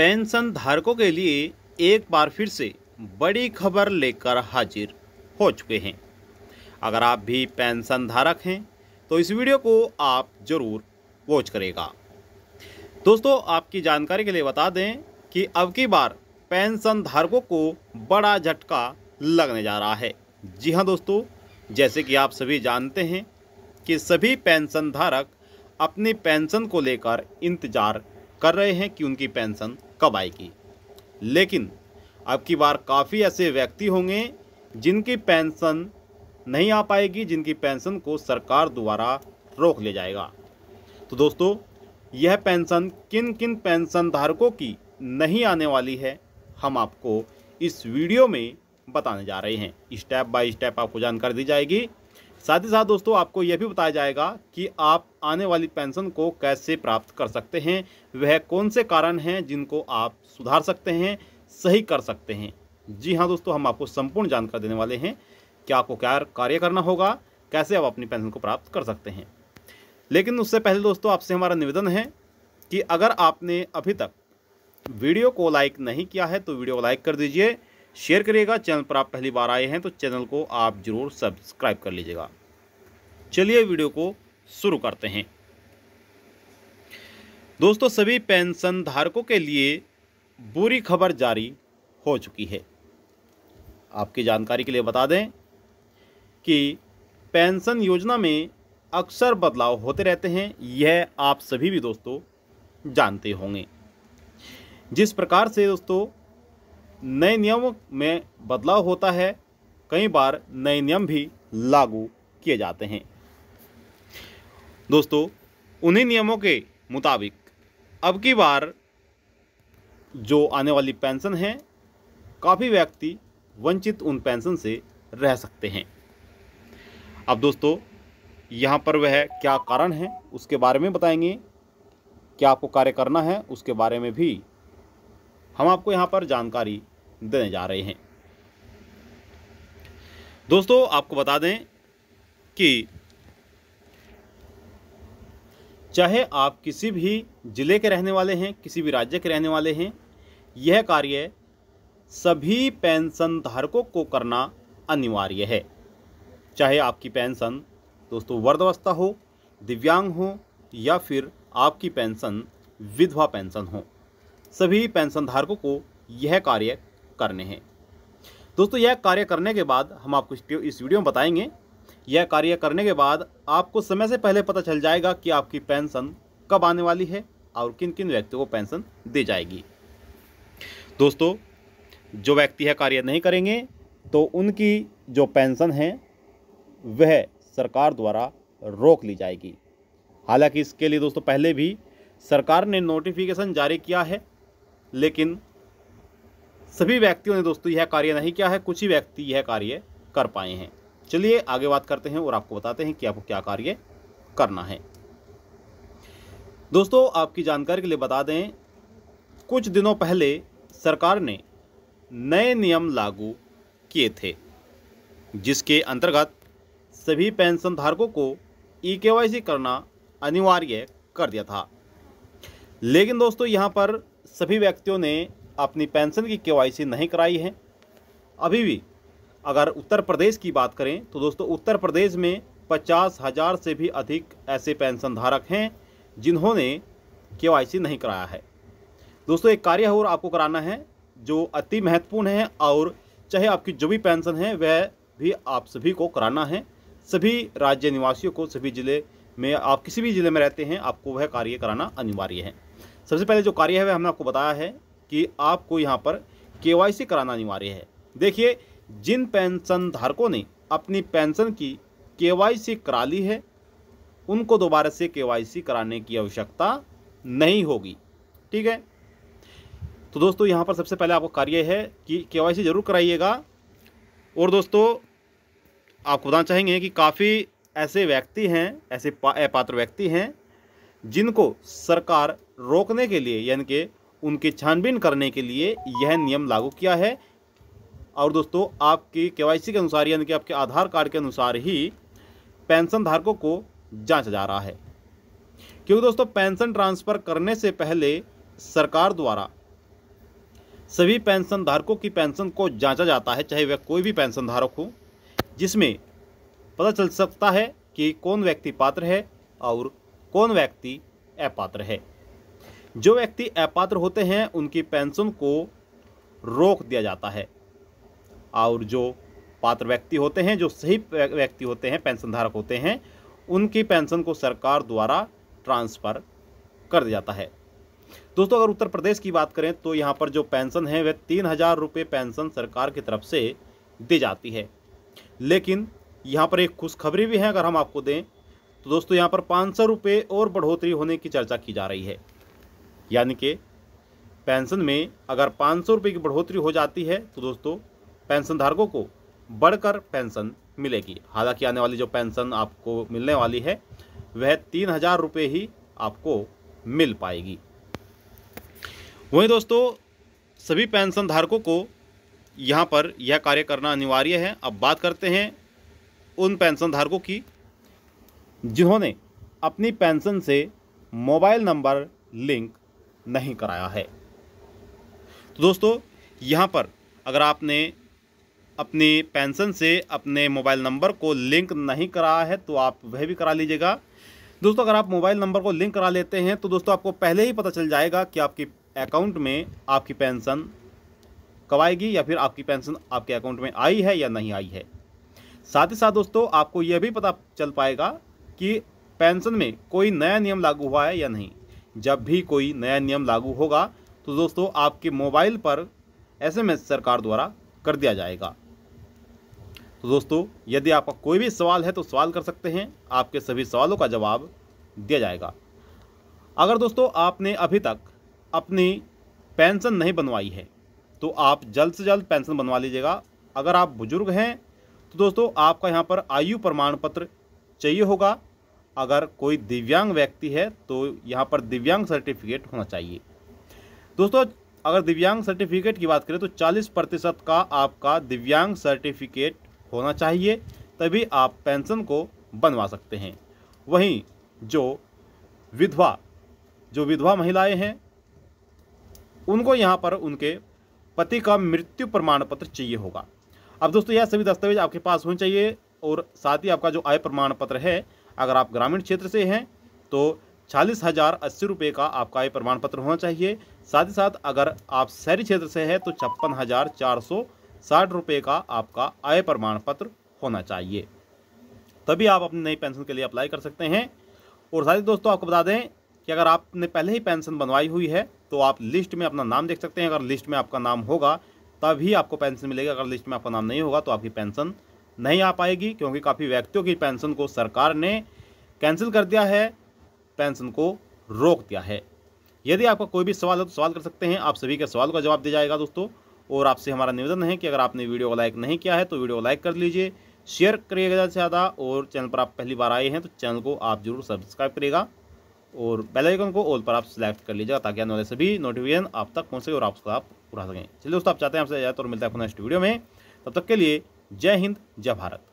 Pension धारकों के लिए एक बार फिर से बड़ी खबर लेकर हाजिर हो चुके हैं। अगर आप भी पेंशन धारक हैं तो इस वीडियो को आप ज़रूर वॉच करेगा। दोस्तों, आपकी जानकारी के लिए बता दें कि अब की बार पेंशन धारकों को बड़ा झटका लगने जा रहा है। जी हाँ दोस्तों, जैसे कि आप सभी जानते हैं कि सभी पेंशन धारक अपनी पेंशन को लेकर इंतज़ार कर रहे हैं कि उनकी पेंशन कब आएगी। लेकिन अब की बार काफ़ी ऐसे व्यक्ति होंगे जिनकी पेंशन नहीं आ पाएगी, जिनकी पेंशन को सरकार द्वारा रोक लिया जाएगा। तो दोस्तों, यह पेंशन किन किन पेंशन धारकों की नहीं आने वाली है, हम आपको इस वीडियो में बताने जा रहे हैं। स्टेप बाय स्टेप आपको जानकारी दी जाएगी। साथ ही साथ दोस्तों, आपको यह भी बताया जाएगा कि आप आने वाली पेंशन को कैसे प्राप्त कर सकते हैं, वह कौन से कारण हैं जिनको आप सुधार सकते हैं, सही कर सकते हैं। जी हाँ दोस्तों, हम आपको संपूर्ण जानकारी देने वाले हैं कि आपको क्या कार्य करना होगा, कैसे आप अपनी पेंशन को प्राप्त कर सकते हैं। लेकिन उससे पहले दोस्तों, आपसे हमारा निवेदन है कि अगर आपने अभी तक वीडियो को लाइक नहीं किया है तो वीडियो को लाइक कर दीजिए, शेयर करिएगा, चैनल पर आप पहली बार आए हैं तो चैनल को आप ज़रूर सब्सक्राइब कर लीजिएगा। चलिए वीडियो को शुरू करते हैं। दोस्तों, सभी पेंशन धारकों के लिए बुरी खबर जारी हो चुकी है। आपकी जानकारी के लिए बता दें कि पेंशन योजना में अक्सर बदलाव होते रहते हैं, यह आप सभी भी दोस्तों जानते होंगे। जिस प्रकार से दोस्तों, नए नियमों में बदलाव होता है, कई बार नए नियम भी लागू किए जाते हैं। दोस्तों, उन्हीं नियमों के मुताबिक अब की बार जो आने वाली पेंशन है, काफ़ी व्यक्ति वंचित उन पेंशन से रह सकते हैं। अब दोस्तों, यहाँ पर वह क्या कारण है, उसके बारे में बताएँगे। क्या आपको कार्य करना है, उसके बारे में भी हम आपको यहाँ पर जानकारी देने जा रहे हैं। दोस्तों, आपको बता दें कि चाहे आप किसी भी ज़िले के रहने वाले हैं, किसी भी राज्य के रहने वाले हैं, यह कार्य सभी पेंशन धारकों को करना अनिवार्य है। चाहे आपकी पेंशन दोस्तों वर्धावस्था हो, दिव्यांग हो, या फिर आपकी पेंशन विधवा पेंशन हो, सभी पेंशन धारकों को यह कार्य करने हैं। दोस्तों, यह कार्य करने के बाद हम आपको इस वीडियो में बताएँगे यह कार्य करने के बाद आपको समय से पहले पता चल जाएगा कि आपकी पेंशन कब आने वाली है और किन किन व्यक्तियों को पेंशन दी जाएगी। दोस्तों, जो व्यक्ति है कार्य नहीं करेंगे तो उनकी जो पेंशन है, वह सरकार द्वारा रोक ली जाएगी। हालाँकि इसके लिए दोस्तों, पहले भी सरकार ने नोटिफिकेशन जारी किया है, लेकिन सभी व्यक्तियों ने दोस्तों, यह कार्य नहीं किया है। कुछ ही व्यक्ति यह कार्य कर पाए हैं। चलिए आगे बात करते हैं और आपको बताते हैं कि आपको क्या कार्य करना है। दोस्तों, आपकी जानकारी के लिए बता दें, कुछ दिनों पहले सरकार ने नए नियम लागू किए थे, जिसके अंतर्गत सभी पेंशन धारकों को ई के करना अनिवार्य कर दिया था। लेकिन दोस्तों, यहाँ पर सभी व्यक्तियों ने अपनी पेंशन की के नहीं कराई है। अभी भी अगर उत्तर प्रदेश की बात करें तो दोस्तों उत्तर प्रदेश में पचास हज़ार से भी अधिक ऐसे पेंशन धारक हैं, जिन्होंने के नहीं कराया है। दोस्तों एक कार्य और आपको कराना है, जो अति महत्वपूर्ण है और चाहे आपकी जो भी पेंशन है, वह भी आप सभी को कराना है। सभी राज्य निवासियों को, सभी ज़िले में, आप किसी भी ज़िले में रहते हैं, आपको वह कार्य कराना अनिवार्य है। सबसे पहले जो कार्य है, वह हमने आपको बताया है कि आपको यहाँ पर के कराना अनिवार्य है। देखिए जिन पेंशन धारकों ने अपनी पेंशन की के करा ली है, उनको दोबारा से के कराने की आवश्यकता नहीं होगी। ठीक है? तो दोस्तों, यहाँ पर सबसे पहले आपको कार्य है कि के ज़रूर कराइएगा। और दोस्तों आपको बताना चाहेंगे कि काफ़ी ऐसे व्यक्ति हैं, ऐसे अपात्र व्यक्ति हैं, जिनको सरकार रोकने के लिए, यानी कि उनकी छानबीन करने के लिए यह नियम लागू किया है और दोस्तों, आपकी के के अनुसार, यानी कि आपके आधार कार्ड के अनुसार ही पेंशन धारकों को जांचा जा रहा है। क्योंकि दोस्तों, पेंशन ट्रांसफ़र करने से पहले सरकार द्वारा सभी पेंशन धारकों की पेंशन को जांचा जाता है, चाहे वह कोई भी पेंशन धारक हो, जिसमें पता चल सकता है कि कौन व्यक्ति पात्र है और कौन व्यक्ति अपात्र है। जो व्यक्ति अपात्र होते हैं, उनकी पेंशन को रोक दिया जाता है। और जो पात्र व्यक्ति होते हैं, जो सही व्यक्ति होते हैं पेंशन धारक होते हैं, उनकी पेंशन को सरकार द्वारा ट्रांसफ़र कर दिया जाता है। दोस्तों, अगर उत्तर प्रदेश की बात करें तो यहाँ पर जो पेंशन है, वह तीन हज़ार रुपये पेंशन सरकार की तरफ़ से दी जाती है। लेकिन यहाँ पर एक खुशखबरी भी है, अगर हम आपको दें तो दोस्तों, यहाँ पर पाँच सौ रुपये और बढ़ोतरी होने की चर्चा की जा रही है। यानी कि पेंशन में अगर पाँच सौ रुपये की बढ़ोतरी हो जाती है तो दोस्तों पेंशन धारकों को बढ़कर पेंशन मिलेगी। हालाँकि आने वाली जो पेंशन आपको मिलने वाली है, वह तीन हज़ार रुपये ही आपको मिल पाएगी। वहीं दोस्तों, सभी पेंशन धारकों को यहाँ पर यह कार्य करना अनिवार्य है। अब बात करते हैं उन पेंशन धारकों की, जिन्होंने अपनी पेंशन से मोबाइल नंबर लिंक नहीं कराया है। तो दोस्तों, यहाँ पर अगर आपने अपनी पेंशन से अपने मोबाइल नंबर को लिंक नहीं कराया है तो आप वह भी करा लीजिएगा। दोस्तों, अगर आप मोबाइल नंबर को लिंक करा लेते हैं तो दोस्तों आपको पहले ही पता चल जाएगा कि आपकी अकाउंट में आपकी पेंशन कब आएगी या फिर आपकी पेंशन आपके अकाउंट में आई है या नहीं आई है। साथ ही साथ दोस्तों, आपको यह भी पता चल पाएगा कि पेंशन में कोई नया नियम लागू हुआ है या नहीं। जब भी कोई नया नियम लागू होगा तो दोस्तों आपके मोबाइल पर एसएमएस सरकार द्वारा कर दिया जाएगा। तो दोस्तों, यदि आपका कोई भी सवाल है तो सवाल कर सकते हैं। आपके सभी सवालों का जवाब दिया जाएगा। अगर दोस्तों, आपने अभी तक अपनी पेंशन नहीं बनवाई है तो आप जल्द से जल्द पेंशन बनवा लीजिएगा। अगर आप बुज़ुर्ग हैं तो दोस्तों, आपका यहाँ पर आयु प्रमाण पत्र चाहिए होगा। अगर कोई दिव्यांग व्यक्ति है तो यहाँ पर दिव्यांग सर्टिफिकेट होना चाहिए। दोस्तों, अगर दिव्यांग सर्टिफिकेट की बात करें तो 40 प्रतिशत का आपका दिव्यांग सर्टिफिकेट होना चाहिए, तभी आप पेंशन को बनवा सकते हैं। वहीं जो विधवा जो विधवा महिलाएँ हैं, उनको यहाँ पर उनके पति का मृत्यु प्रमाण पत्र चाहिए होगा। अब दोस्तों, यह सभी दस्तावेज़ आपके पास होने चाहिए और साथ ही आपका जो आय प्रमाण पत्र है, अगर आप ग्रामीण क्षेत्र से हैं तो चालीस हज़ार अस्सी रुपये का आपका आय प्रमाण पत्र होना चाहिए। साथ ही साथ अगर आप शहरी क्षेत्र से हैं तो छप्पन हज़ार चार सौ साठ रुपये का आपका आय प्रमाण पत्र होना चाहिए। तभी आप अपनी नई पेंशन के लिए अप्लाई कर सकते हैं। और साथ ही दोस्तों, आपको बता दें कि अगर आपने पहले ही पेंशन बनवाई हुई है तो आप लिस्ट में अपना नाम देख सकते हैं। अगर लिस्ट में आपका नाम होगा, तभी आपको पेंशन मिलेगी। अगर लिस्ट में आपका नाम नहीं होगा तो आपकी पेंशन नहीं आ पाएगी, क्योंकि काफ़ी व्यक्तियों की पेंशन को सरकार ने कैंसिल कर दिया है, पेंशन को रोक दिया है। यदि आपका कोई भी सवाल है तो सवाल कर सकते हैं। आप सभी के सवाल का जवाब दिया जाएगा दोस्तों। और आपसे हमारा निवेदन है कि अगर आपने वीडियो को लाइक नहीं किया है तो वीडियो को लाइक कर लीजिए, शेयर करिएगा ज़्यादा से ज़्यादा, और चैनल पर आप पहली बार आए हैं तो चैनल को आप ज़रूर सब्सक्राइब करिएगा, और बेल आइकन को ऑल पर आप सिलेक्ट कर लीजिएगा, ताकि आने वाले सभी नोटिफिकेशन आप तक पहुँच सके और आपको आप उठा सकें। चलिए दोस्तों, आप चाहते हैं आपसे ज़्यादा और मिलता है अपना नेक्स्ट वीडियो में, तब तक के लिए जय हिंद, जय भारत।